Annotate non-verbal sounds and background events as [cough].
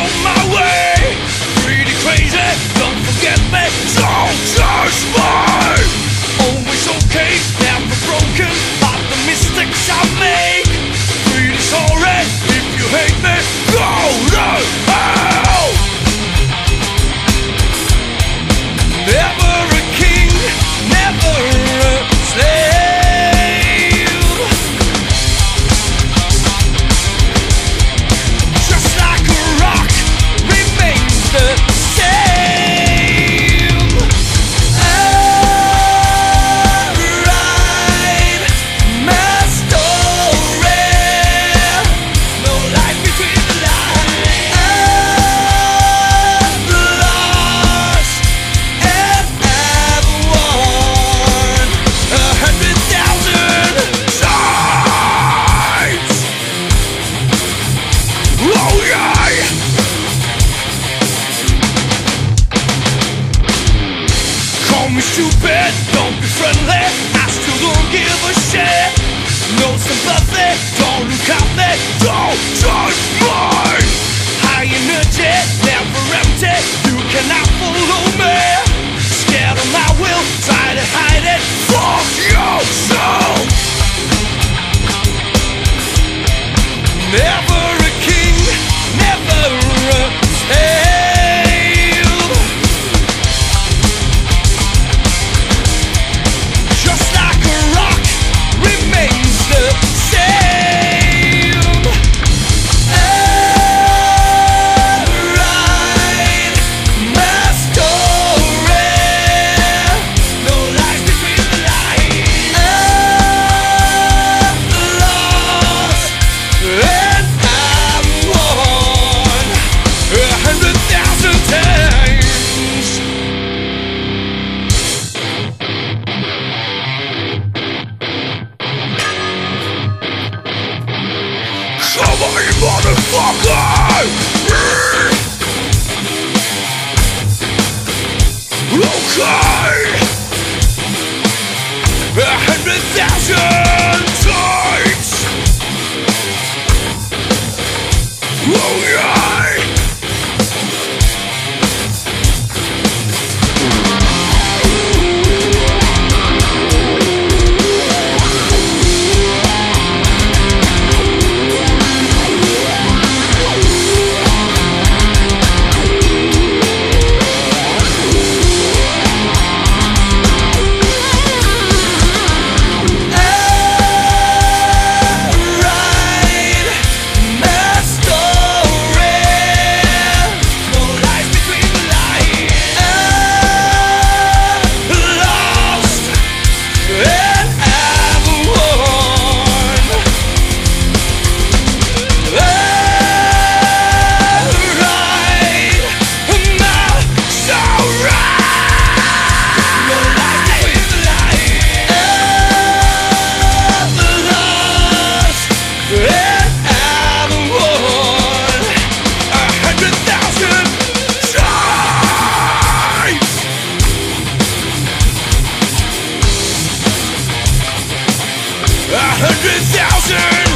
on my way. Pretty crazy. Don't be stupid, don't be friendly I still don't give a shit. No sympathy, don't look at me Don't judge me High energy, never empty You cannot follow me. Scared of my will, try to hide it motherfucker! [laughs] Okay! A hundred thousand! hundred thousand.